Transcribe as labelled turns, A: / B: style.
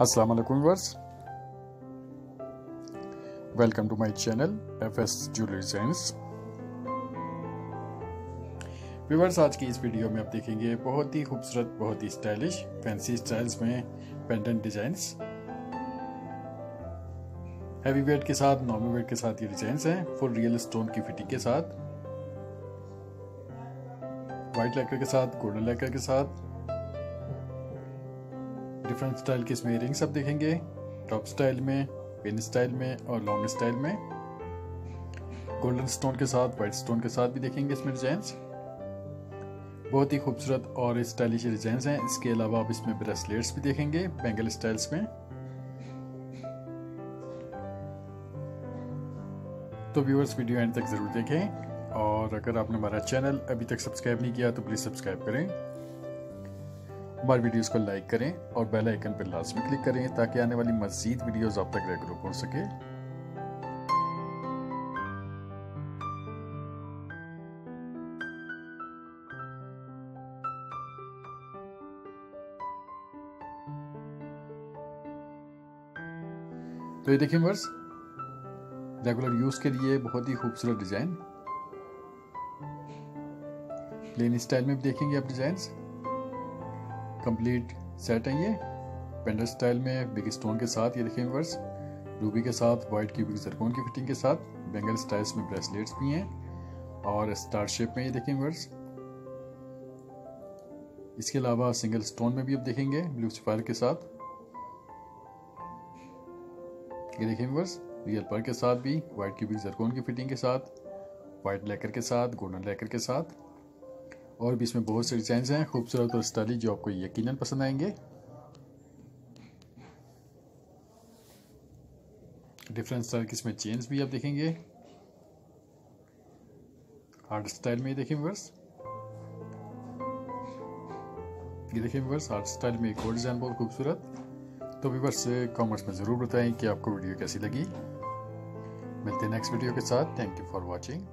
A: अस्सलाम वालेकुम viewers welcome to my channel F S jewellery designs viewers आज की इस वीडियो में आप देखेंगे बहुत ही खूबसूरत, बहुत ही स्टाइलिश फैंसी स्टाइल्स में पेंडेंट डिजाइंस हैवी वेट के साथ नॉर्मल वेट के साथ ये डिजाइंस हैं फुल रियल स्टोन की फिटिंग के साथ. व्हाइट लेकर के साथ गोल्डन लेकर के साथ. डिफरेंट स्टाइल के इसमें रिंग्स आप देखेंगे। टॉप स्टाइल में पिन स्टाइल में और लॉन्ग स्टाइल में। गोल्डन स्टोन के साथ व्हाइट स्टोन के साथ भी देखेंगे इसमें डिज़ाइन बहुत ही खूबसूरत और स्टाइलिश डिज़ाइन हैं। इसके अलावा आप इसमें ब्रेसलेट्स भी देखेंगे बैंगल स्टाइल्स में। तो व्यूअर्स वीडियो एंड तक ज़रूर देखें। और अगर आपने हमारा चैनल अभी तक सब्सक्राइब नहीं किया तो प्लीज़ सब्सक्राइब करें। हमारे वीडियोस को लाइक करें और बेल आइकन पर लाजमी क्लिक करें ताकि आने वाली मजीद वीडियोस आप तक रेगुलर पहुँच सके। तो ये देखिए वर्स रेगुलर यूज़ के लिए बहुत ही खूबसूरत डिज़ाइन प्लेन स्टाइल में भी देखेंगे आप डिज़ाइन कंप्लीट सेट है ये। पेंडल स्टाइल में बिग स्टोन के साथ ये देखें वर्स रूबी के साथ वाइट क्यूबिक जरकोन की फिटिंग के साथ बेंगल स्टाइल्स में ब्रेसलेट्स भी हैं। और स्टार शेप में ये देखें वर्स इसके अलावा सिंगल स्टोन में भी आप देखेंगे ब्लू सफायर के साथ। ये देखें वर्स रियल पर के साथ भी वाइट क्यूबिक जरकोन की फिटिंग के साथ वाइट लेकर के साथ गोल्डन लेकर के साथ। और भी इसमें बहुत से डिज़ाइन हैं, खूबसूरत और स्टाइलिश जो आपको यकीनन पसंद आएँगे। डिफरेंट स्टाइल की इसमें चेन्स भी आप देखेंगे। हार्ड स्टाइल में देखें वर्स ये देखें वर्स हार्ड स्टाइल में एक और डिज़ाइन बहुत खूबसूरत। तो व्यूवर्स कमेंट्स में ज़रूर बताएँ कि आपको वीडियो कैसी लगी। मिलते हैं नेक्स्ट वीडियो के साथ। Thank you for watching